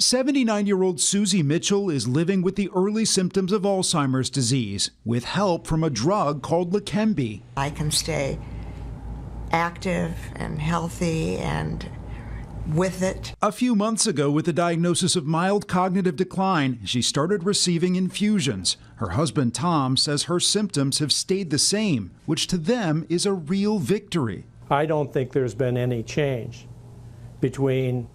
79 year old Susie Mitchell is living with the early symptoms of Alzheimer's disease with help from a drug called Leqembi. I can stay active and healthy and with it. A few months ago, with the diagnosis of mild cognitive decline, she started receiving infusions. Her husband Tom says her symptoms have stayed the same, which to them is a real victory. I don't think there's been any change between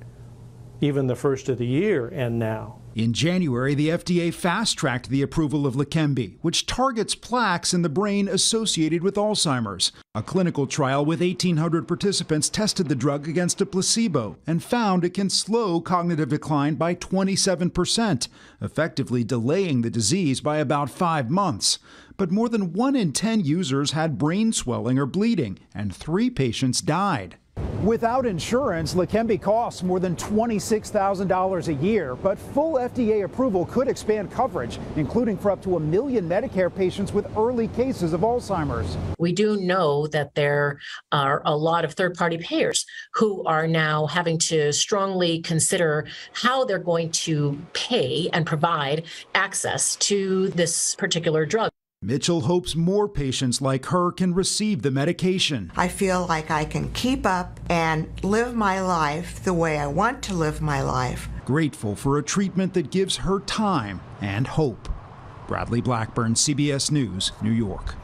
even the first of the year and now. In January, the FDA fast tracked the approval of Leqembi, which targets plaques in the brain associated with Alzheimer's. A clinical trial with 1,800 participants tested the drug against a placebo and found it can slow cognitive decline by 27%, effectively delaying the disease by about five months. But more than one in 10 users had brain swelling or bleeding, and three patients died. Without insurance, Leqembi costs more than $26,000 a year, but full FDA approval could expand coverage, including for up to a million Medicare patients with early cases of Alzheimer's. We do know that there are a lot of third party payers who are now having to strongly consider how they're going to pay and provide access to this particular drug. Mitchell hopes more patients like her can receive the medication. I feel like I can keep up and live my life the way I want to live my life. Grateful for a treatment that gives her time and hope. Bradley Blackburn, CBS News, New York.